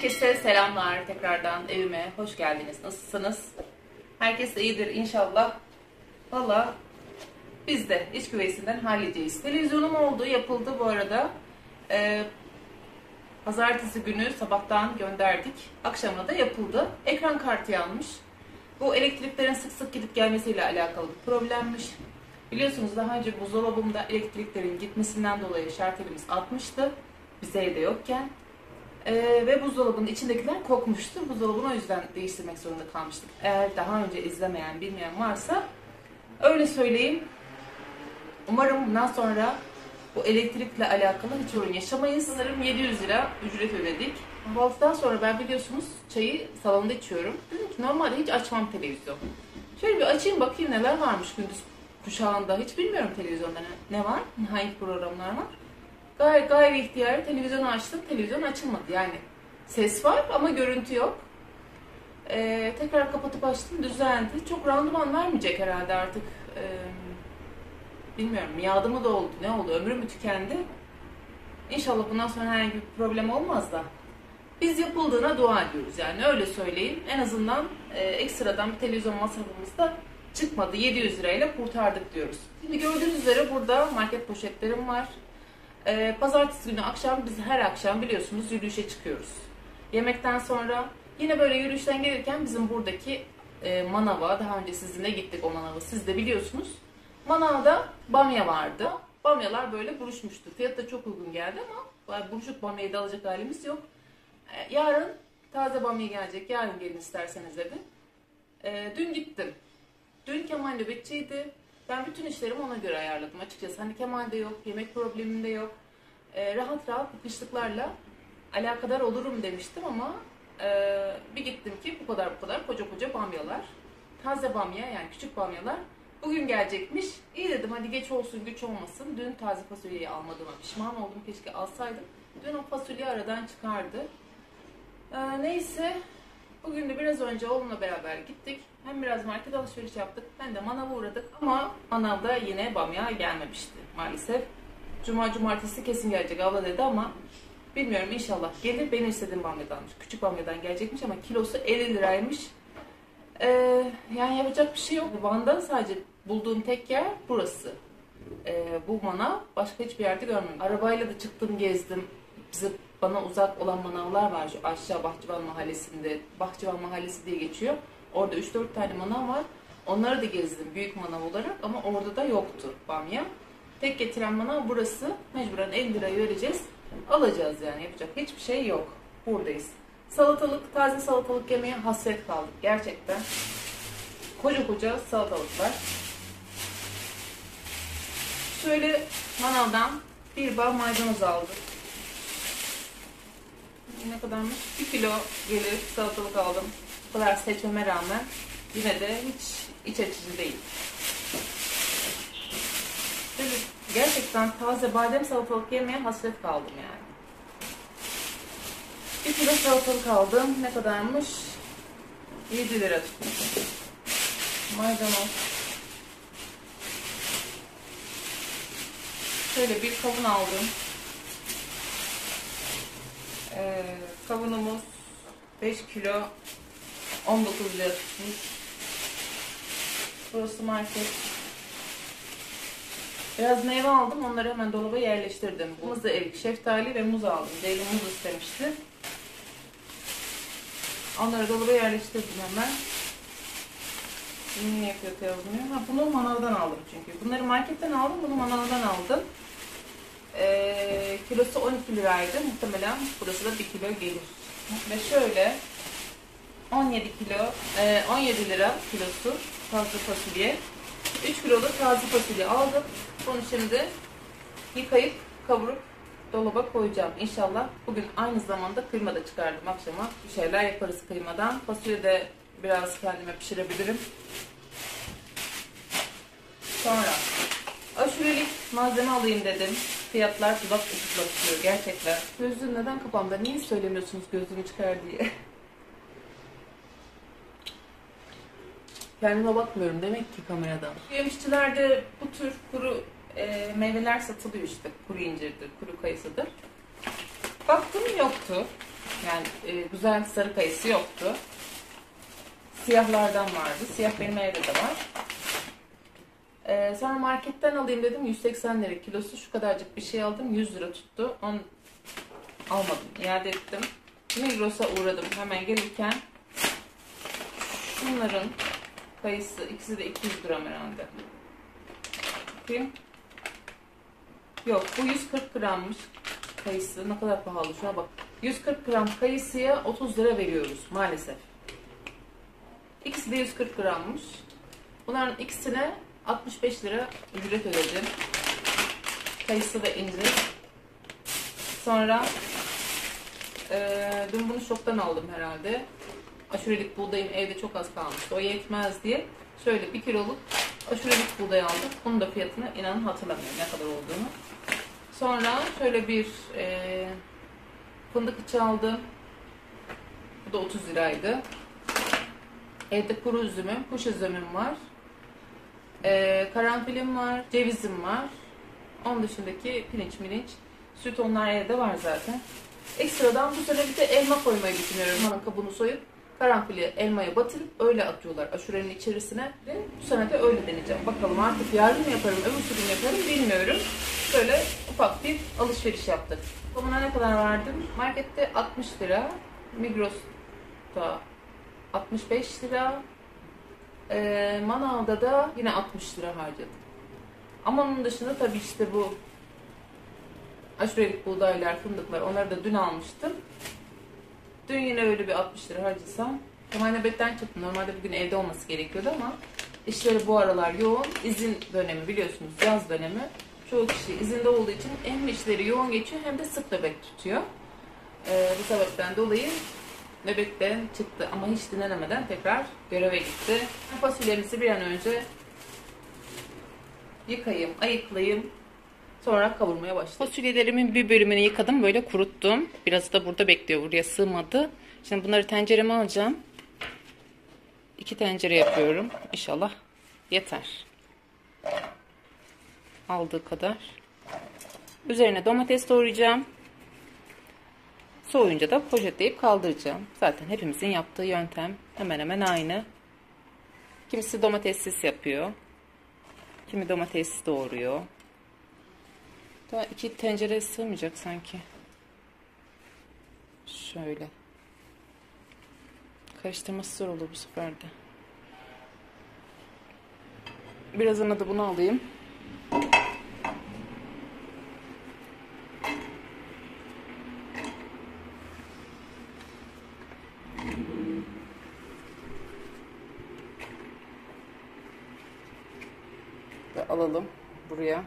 Herkese selamlar tekrardan evime. Hoş geldiniz. Nasılsınız? Herkes de iyidir inşallah. Valla biz de iç güveysinden halledeceğiz. Televizyonum oldu, yapıldı bu arada. Ee, pazartesi günü sabahtan gönderdik. Akşamına da yapıldı. Ekran kartı yanmış. Bu elektriklerin sık sık gidip gelmesiyle alakalı bir problemmiş. Biliyorsunuz daha önce buzdolabımda elektriklerin gitmesinden dolayı şartelimiz atmıştı. Bize evde yokken. Ee, ve buzdolabının içindekiler kokmuştu. Buzdolabını o yüzden değiştirmek zorunda kalmıştık. Eğer daha önce izlemeyen, bilmeyen varsa öyle söyleyeyim. Umarım bundan sonra bu elektrikle alakalı hiç sorun yaşamayız. Sanırım 700 lira ücret ödedik. Kahvaltıdan sonra ben biliyorsunuz çayı salonda içiyorum. Dedim ki normalde hiç açmam televizyon. Şöyle bir açayım bakayım neler varmış gündüz kuşağında. Hiç bilmiyorum televizyonda ne, ne var, hangi programlar var. Gayet gayri ihtiyar televizyonu açtım. Televizyon açılmadı yani. Ses var ama görüntü yok. Ee, tekrar kapatıp açtım düzeldi. Çok randıman vermeyecek herhalde artık. Ee, bilmiyorum miadı mı da oldu ne oldu ömrü mü tükendi. İnşallah bundan sonra herhangi bir problem olmaz da. Biz yapıldığına dua ediyoruz yani öyle söyleyeyim. En azından e, ekstradan bir televizyon masrafımız da çıkmadı. 700 lirayla kurtardık diyoruz. Şimdi gördüğünüz üzere burada market poşetlerim var. Ee, pazartesi günü akşam biz her akşam biliyorsunuz yürüyüşe çıkıyoruz. Yemekten sonra yine böyle yürüyüşten gelirken bizim buradaki e, manava daha önce sizinle gittik o manava siz de biliyorsunuz. Manavda bamya vardı. Bamyalar böyle buruşmuştu. Fiyat da çok uygun geldi ama buruşuk bamyayı da alacak halimiz yok. Ee, yarın taze bamya gelecek. Yarın gelin isterseniz dedi. Ee, dün gittim. Dün Kemal nöbetçiydi. Ben bütün işlerimi ona göre ayarladım açıkçası. Hani Kemal'de yok, yemek problemim de yok. Ee, rahat rahat bu kışlıklarla alakadar olurum demiştim ama e, bir gittim ki bu kadar bu kadar koca koca bamyalar. Taze bamya yani küçük bamyalar bugün gelecekmiş. İyi dedim hadi geç olsun güç olmasın. Dün taze fasulyeyi almadığıma pişman oldum. Keşke alsaydım. Dün o fasulye aradan çıkardı. Ee, neyse bugün de biraz önce oğlumla beraber gittik. Hem biraz market alışveriş yaptık. Ben de manava uğradık. Ama manavda yine bamya gelmemişti maalesef. Cuma cumartesi kesin gelecek abla dedi ama bilmiyorum inşallah gelir. Benim istediğim bamyadanmış. Küçük bamyadan gelecekmiş ama kilosu 50 liraymış. Ee, yani yapacak bir şey yok. Van'da sadece bulduğum tek yer burası. Ee, bu manav başka hiçbir yerde görmedim. Arabayla da çıktım gezdim. Bize bana uzak olan manavlar var. Şu aşağı Bahçıvan Mahallesi'nde. Bahçıvan Mahallesi diye geçiyor. Orada 3-4 tane manav var. Onları da gezdim büyük manav olarak ama orada da yoktu bamya. Tek getiren manav burası. Mecburen 50 lirayı vereceğiz. Alacağız yani yapacak hiçbir şey yok. Buradayız. Salatalık, taze salatalık yemeye hasret kaldık gerçekten. Koca koca salatalıklar. Şöyle manavdan bir bağ maydanoz aldım. Ne kadarmış? 1 kilo gelir salatalık aldım. Bu kadar seçmeme rağmen yine de hiç iç açıcı değil. Böyle gerçekten taze badem salatalık yemeye hasret kaldım yani. Bir kilo salatalık aldım. Ne kadarmış? 7 lira tutmuş. Maydanoz. Şöyle bir kavun aldım. Ee, kavunumuz 5 kilo 19 lira tutmuş. Burası market. Biraz meyve aldım. Onları hemen dolaba yerleştirdim. Muz da erik, şeftali ve muz aldım. Ceylin muz istemişti. Onları dolaba yerleştirdim hemen. Ne yapıyor yazmıyor. Ha, bunu manavdan aldım çünkü. Bunları marketten aldım, bunu manavdan aldım. Ee, kilosu 12 liraydı. Muhtemelen burası da 1 kilo gelir. Ve şöyle 17 kilo, e, 17 lira kilosu taze fasulye. 3 kilo da taze fasulye aldım. Bunu şimdi yıkayıp kavurup dolaba koyacağım. İnşallah bugün aynı zamanda kıyma da çıkardım akşama. Bir şeyler yaparız kıymadan. Fasulye de biraz kendime pişirebilirim. Sonra aşurelik malzeme alayım dedim. Fiyatlar dudak uçuklaşıyor gerçekten. Gözlüğün neden kapandı? Niye söylemiyorsunuz gözlüğümü çıkar diye? Kendime bakmıyorum demek ki kameradan. Yemişçilerde bu tür kuru e, meyveler satılıyor işte. Kuru incirdir, kuru kayısıdır. Baktım yoktu. Yani e, güzel sarı kayısı yoktu. Siyahlardan vardı. Siyah benim evde de var. Ee, sonra marketten alayım dedim. 180 lira kilosu. Şu kadarcık bir şey aldım. 100 lira tuttu. Onu almadım. iade ettim. Migros'a uğradım hemen gelirken. Şunların kayısı. ikisi de 200 gram herhalde. Bakayım. Yok bu 140 grammış kayısı. Ne kadar pahalı şuna bak. 140 gram kayısıya 30 lira veriyoruz maalesef. İkisi de 140 grammış. Bunların ikisine 65 lira ücret ödedim. Kayısı ve incir. Sonra eee, dün bunu şoktan aldım herhalde. Aşurelik buğdayım evde çok az kalmıştı. O yetmez diye şöyle bir kiloluk aşurelik buğday aldım. Bunun da fiyatını inanın hatırlamıyorum ne kadar olduğunu. Sonra şöyle bir eee fındık içi aldım. Bu da 30 liraydı. Evde kuru üzümüm, kuş üzümüm var. Ee, karanfilim var, cevizim var. Onun dışındaki pirinç mirinç, süt onlar evde var zaten. Ekstradan bu sene bir de elma koymayı düşünüyorum. Elmanın kabuğunu soyup karanfili elmaya batırıp öyle atıyorlar aşurenin içerisine. Ve bu sene de öyle deneyeceğim. Bakalım artık yarın mı yaparım, öbür gün yaparım bilmiyorum. Böyle ufak bir alışveriş yaptık. Buna ne kadar verdim? Markette 60 lira, Migros'ta 65 lira, ee, Manav'da da yine 60 lira harcadım. Ama onun dışında tabii işte bu aşurelik buğdaylar, fındıklar onları da dün almıştım. Dün yine öyle bir 60 lira harcasam. Kemal nöbetten çıktım. Normalde bugün evde olması gerekiyordu ama işleri bu aralar yoğun. İzin dönemi biliyorsunuz yaz dönemi. Çoğu kişi izinde olduğu için hem işleri yoğun geçiyor hem de sık nöbet tutuyor. Ee, bu sebepten dolayı nöbetten çıktı ama hiç dinlenemeden tekrar göreve gitti. Fasulyemizi bir an önce yıkayayım, ayıklayayım. Sonra kavurmaya başlayayım. Fasulyelerimin bir bölümünü yıkadım, böyle kuruttum. Biraz da burada bekliyor, buraya sığmadı. Şimdi bunları tencereme alacağım. İki tencere yapıyorum. İnşallah yeter. Aldığı kadar. Üzerine domates doğrayacağım. Soğuyunca da poşetleyip kaldıracağım. Zaten hepimizin yaptığı yöntem hemen hemen aynı. Kimisi domatessiz yapıyor. Kimi domates doğruyor. Daha iki tencere sığmayacak sanki. Şöyle. Karıştırması zor olur bu sefer de. Birazını da bunu alayım. Ve alalım buraya.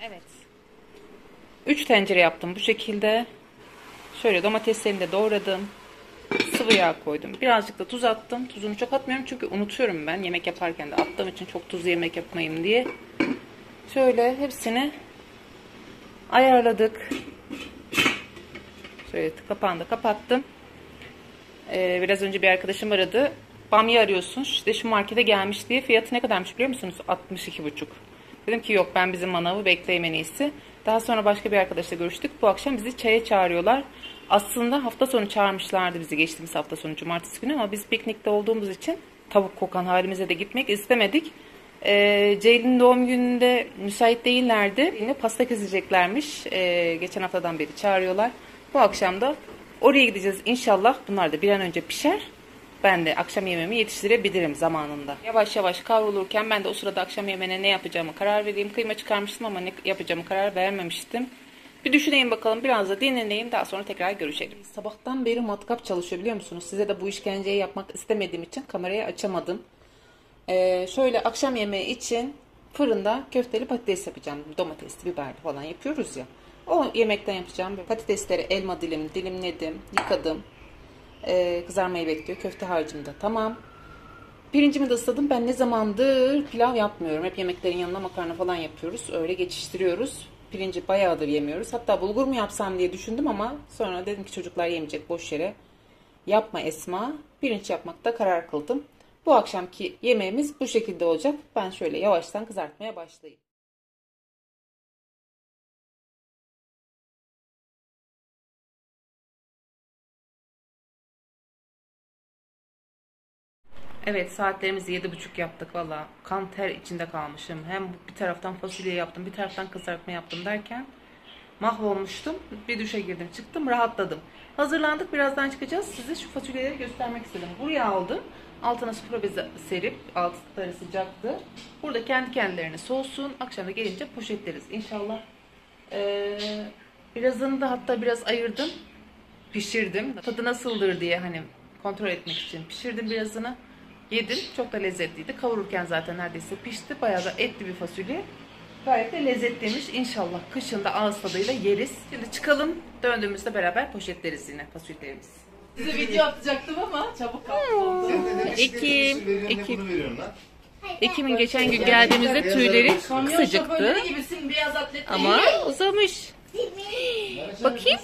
Evet. 3 tencere yaptım bu şekilde. Şöyle domateslerimi de doğradım. Sıvı yağ koydum. Birazcık da tuz attım. Tuzunu çok atmıyorum çünkü unutuyorum ben. Yemek yaparken de attığım için çok tuzlu yemek yapmayayım diye. Şöyle hepsini ayarladık. Şöyle kapağını da kapattım. Ee, biraz önce bir arkadaşım aradı. Bamya arıyorsun. İşte şu markete gelmiş diye. Fiyatı ne kadarmış biliyor musunuz? 62,5. Dedim ki yok ben bizim manavı bekleyeyim en iyisi. Daha sonra başka bir arkadaşla görüştük. Bu akşam bizi çaya çağırıyorlar. Aslında hafta sonu çağırmışlardı bizi geçtiğimiz hafta sonu cumartesi günü ama biz piknikte olduğumuz için tavuk kokan halimize de gitmek istemedik. Ee, Ceylin'in doğum gününde müsait değillerdi. Yine pasta keseceklermiş. Ee, geçen haftadan beri çağırıyorlar. Bu akşam da oraya gideceğiz inşallah. Bunlar da bir an önce pişer. Ben de akşam yemeğimi yetiştirebilirim zamanında. Yavaş yavaş kavrulurken ben de o sırada akşam yemeğine ne yapacağımı karar vereyim. Kıyma çıkarmıştım ama ne yapacağımı karar vermemiştim. Bir düşüneyim bakalım biraz da dinleneyim daha sonra tekrar görüşelim. Sabahtan beri matkap çalışıyor biliyor musunuz? Size de bu işkenceyi yapmak istemediğim için kamerayı açamadım. Ee, şöyle akşam yemeği için fırında köfteli patates yapacağım. Domatesli, biberli falan yapıyoruz ya. O yemekten yapacağım. Patatesleri elma dilim dilimledim, yıkadım. Ee, kızarmayı bekliyor. Köfte harcım da tamam. Pirincimi de ısladım. Ben ne zamandır pilav yapmıyorum. Hep yemeklerin yanına makarna falan yapıyoruz. Öyle geçiştiriyoruz. Pirinci bayağıdır yemiyoruz. Hatta bulgur mu yapsam diye düşündüm ama sonra dedim ki çocuklar yemeyecek boş yere. Yapma Esma. Pirinç yapmakta karar kıldım. Bu akşamki yemeğimiz bu şekilde olacak. Ben şöyle yavaştan kızartmaya başlayayım. Evet saatlerimizi yedi buçuk yaptık valla. Kan ter içinde kalmışım. Hem bir taraftan fasulye yaptım bir taraftan kızartma yaptım derken mahvolmuştum. Bir duşa girdim çıktım rahatladım. Hazırlandık birazdan çıkacağız. Size şu fasulyeleri göstermek istedim. Buraya aldım. Altına sufra bezi serip altları sıcaktı. Burada kendi kendilerine soğusun. Akşam da gelince poşetleriz inşallah. Ee, birazını da hatta biraz ayırdım. Pişirdim. Tadı nasıldır diye hani kontrol etmek için pişirdim birazını. Yedim. Çok da lezzetliydi. Kavururken zaten neredeyse pişti. Bayağı da etli bir fasulye. Gayet de lezzetliymiş. İnşallah kışın da ağız tadıyla yeriz. Şimdi çıkalım. Döndüğümüzde beraber poşetleriz yine fasulyelerimizi. Size video atacaktım ama çabuk kaptım. Demiştin Ekim, Ekim. Ekim'in geçen gün geldiğimizde tüyleri kısacıktı. Ama uzamış. Bakayım.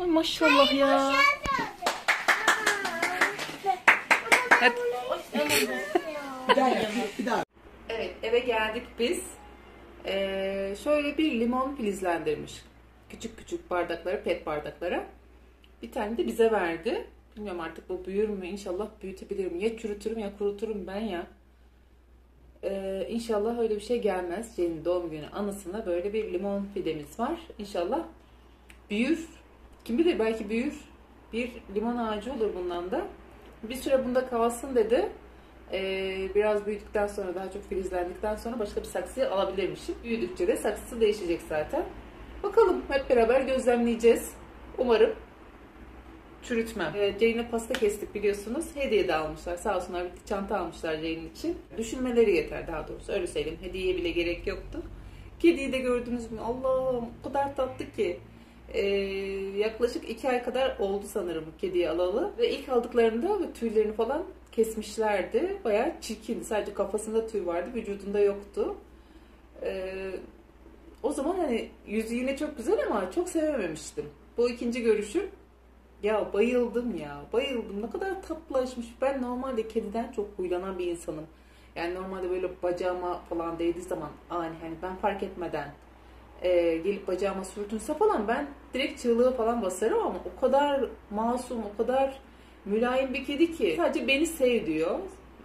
Ay maşallah ya. Hadi. Evet eve geldik biz. Ee, şöyle bir limon filizlendirmiş. Küçük küçük bardaklara, pet bardaklara. Bir tane de bize verdi. Bilmiyorum artık bu büyür mü? İnşallah büyütebilirim. Ya çürütürüm ya kuruturum ben ya. Ee, inşallah öyle bir şey gelmez. Ceylin doğum günü anısına böyle bir limon fidemiz var. İnşallah büyür. Kim bilir belki büyür. Bir limon ağacı olur bundan da. Bir süre bunda kalsın dedi. Ee, biraz büyüdükten sonra daha çok filizlendikten sonra başka bir saksıya alabilirmişim. Büyüdükçe de saksısı değişecek zaten. Bakalım hep beraber gözlemleyeceğiz. Umarım çürütmem. Ee, Ceylin'e pasta kestik biliyorsunuz. Hediye de almışlar. Sağ olsunlar bir çanta almışlar Ceylin için. Düşünmeleri yeter daha doğrusu. Öyle söyleyeyim. Hediyeye bile gerek yoktu. Kediyi de gördünüz mü? Allah'ım o kadar tatlı ki. Ee, yaklaşık iki ay kadar oldu sanırım kediyi alalı. Ve ilk aldıklarında ve tüylerini falan kesmişlerdi. Bayağı çirkindi. Sadece kafasında tüy vardı. Vücudunda yoktu. Ee, o zaman hani yüzü yine çok güzel ama çok sevememiştim. Bu ikinci görüşüm. Ya bayıldım ya. Bayıldım. Ne kadar tatlılaşmış. Ben normalde kediden çok huylanan bir insanım. Yani normalde böyle bacağıma falan değdiği zaman ani hani ben fark etmeden e, gelip bacağıma sürtünse falan ben direkt çığlığı falan basarım ama o kadar masum, o kadar mülayim bir kedi ki sadece beni sev diyor.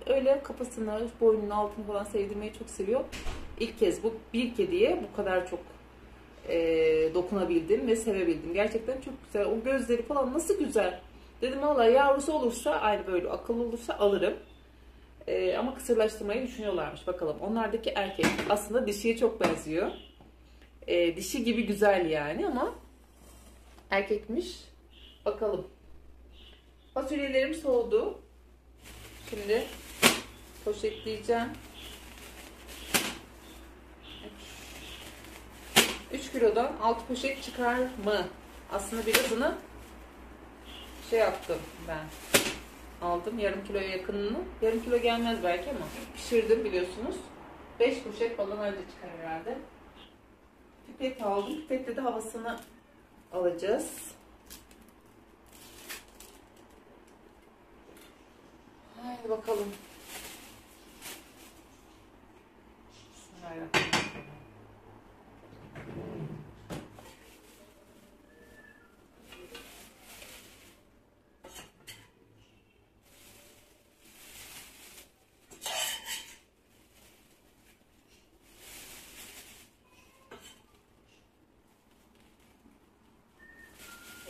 Öyle kafasını, boynunun altını falan sevdirmeyi çok seviyor. İlk kez bu bir kediye bu kadar çok e, dokunabildim ve sevebildim. Gerçekten çok güzel. O gözleri falan nasıl güzel. Dedim valla yavrusu olursa aynı böyle akıllı olursa alırım. E, ama kısırlaştırmayı düşünüyorlarmış bakalım. Onlardaki erkek aslında dişiye çok benziyor. E, dişi gibi güzel yani ama erkekmiş. Bakalım. Fasulyelerim soğudu. Şimdi poşetleyeceğim. 3 kilodan 6 poşet çıkar mı? Aslında birazını şey yaptım ben. Aldım yarım kiloya yakınını. Yarım kilo gelmez belki ama pişirdim biliyorsunuz. 5 poşet falan önce çıkar herhalde. Pipet aldım. Pipette de havasını alacağız. Haydi bakalım.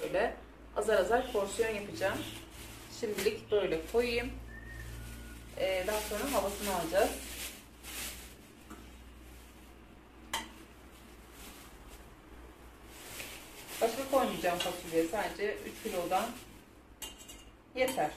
Böyle azar azar porsiyon yapacağım. Şimdilik böyle koyayım. Ee, daha sonra havasını alacağız. Başka koymayacağım fasulye. Sadece 3 kilodan yeter.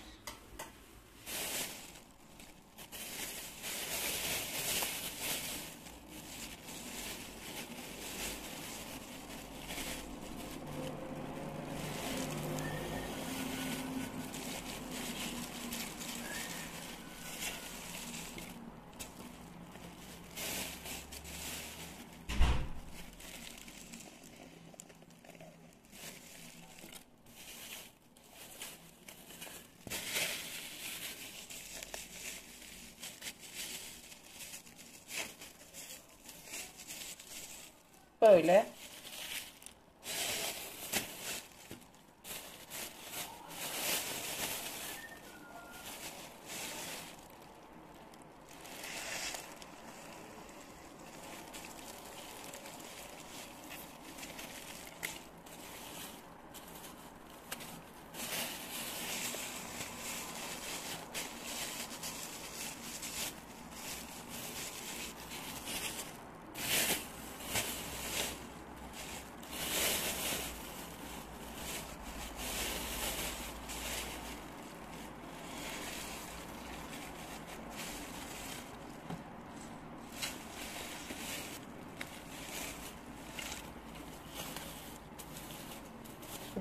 Böyle.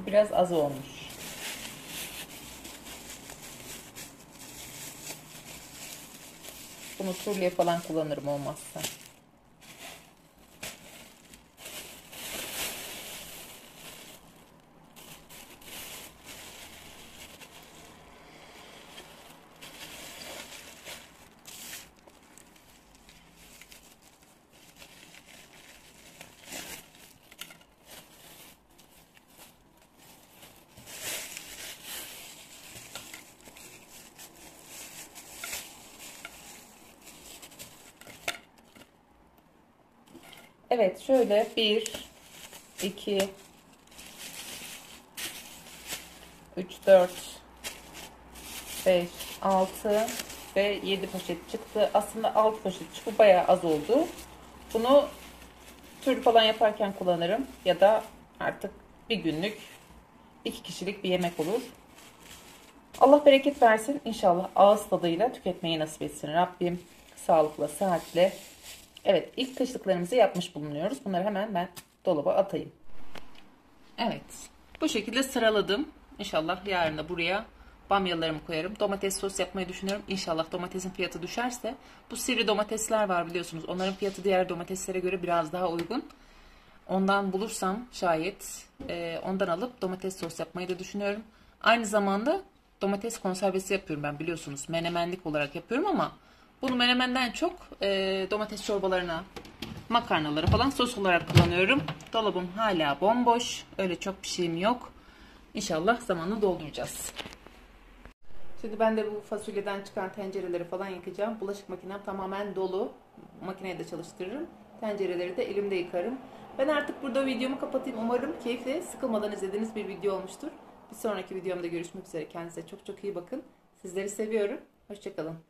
Biraz az olmuş. Bunu turluya falan kullanırım olmazsa. Evet şöyle 1 2 3 4 5 6 ve 7 poşet çıktı. Aslında 6 poşet çıktı. Bayağı az oldu. Bunu tür falan yaparken kullanırım ya da artık bir günlük iki kişilik bir yemek olur. Allah bereket versin. İnşallah ağız tadıyla tüketmeyi nasip etsin Rabbim. Sağlıkla, sıhhatle. Evet, ilk kışlıklarımızı yapmış bulunuyoruz. Bunları hemen ben dolaba atayım. Evet, bu şekilde sıraladım. İnşallah yarın da buraya bamyalarımı koyarım. Domates sos yapmayı düşünüyorum. İnşallah domatesin fiyatı düşerse. Bu sivri domatesler var biliyorsunuz. Onların fiyatı diğer domateslere göre biraz daha uygun. Ondan bulursam şayet e, ondan alıp domates sos yapmayı da düşünüyorum. Aynı zamanda domates konservesi yapıyorum ben biliyorsunuz. Menemenlik olarak yapıyorum ama bunu menemenden çok e, domates çorbalarına, makarnalara falan sos olarak kullanıyorum. Dolabım hala bomboş. Öyle çok bir şeyim yok. İnşallah zamanla dolduracağız. Şimdi ben de bu fasulyeden çıkan tencereleri falan yıkayacağım. Bulaşık makinem tamamen dolu. Makineyi de çalıştırırım. Tencereleri de elimde yıkarım. Ben artık burada videomu kapatayım. Umarım keyifli, sıkılmadan izlediğiniz bir video olmuştur. Bir sonraki videomda görüşmek üzere. Kendinize çok çok iyi bakın. Sizleri seviyorum. Hoşçakalın.